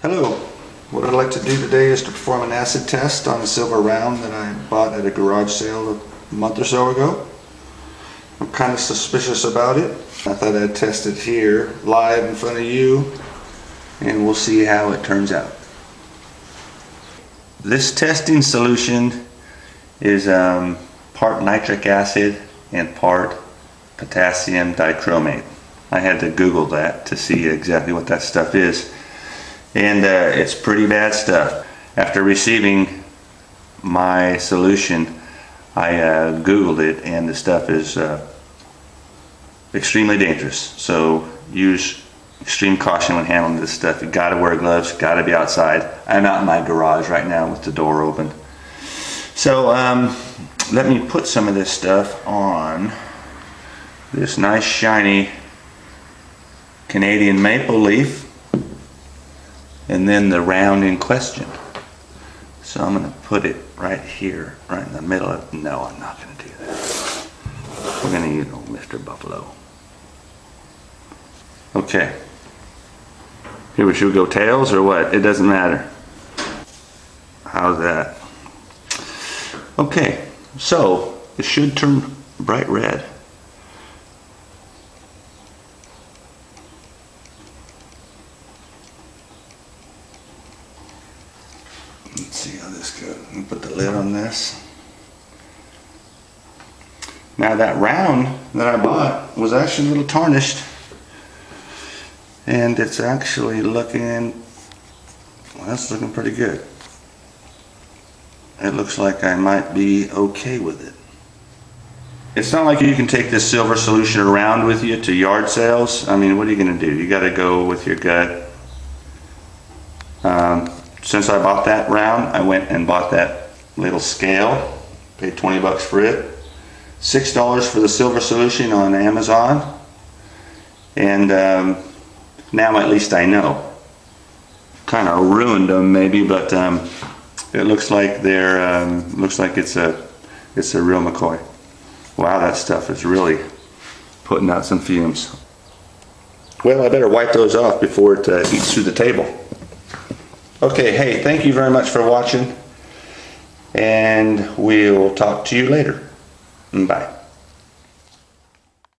Hello. What I'd like to do today is to perform an acid test on a silver round that I bought at a garage sale a month or so ago. I'm kind of suspicious about it. I thought I'd test it here live in front of you and we'll see how it turns out. This testing solution is um, part nitric acid and part potassium dichromate. I had to Google that to see exactly what that stuff is and uh, it's pretty bad stuff. After receiving my solution, I uh, Googled it, and the stuff is uh, extremely dangerous. So use extreme caution when handling this stuff. You got to wear gloves. Got to be outside. I'm out in my garage right now with the door open. So um, let me put some of this stuff on this nice shiny Canadian maple leaf and then the round in question. So I'm going to put it right here, right in the middle of, no, I'm not going to do that. We're going to use old Mr. Buffalo. Okay. Here we should go tails or what? It doesn't matter. How's that? Okay, so it should turn bright red. Let's see how this goes. Me put the lid on this. Now that round that I bought was actually a little tarnished. And it's actually looking, well, that's looking pretty good. It looks like I might be okay with it. It's not like you can take this silver solution around with you to yard sales. I mean, what are you going to do? You got to go with your gut. Um, since I bought that round, I went and bought that little scale. Paid 20 bucks for it. Six dollars for the silver solution on Amazon. And um, now at least I know. Kind of ruined them maybe, but um, it looks like they're um, looks like it's a it's a real McCoy. Wow, that stuff is really putting out some fumes. Well, I better wipe those off before it uh, eats through the table. Okay, hey, thank you very much for watching, and we'll talk to you later. Bye.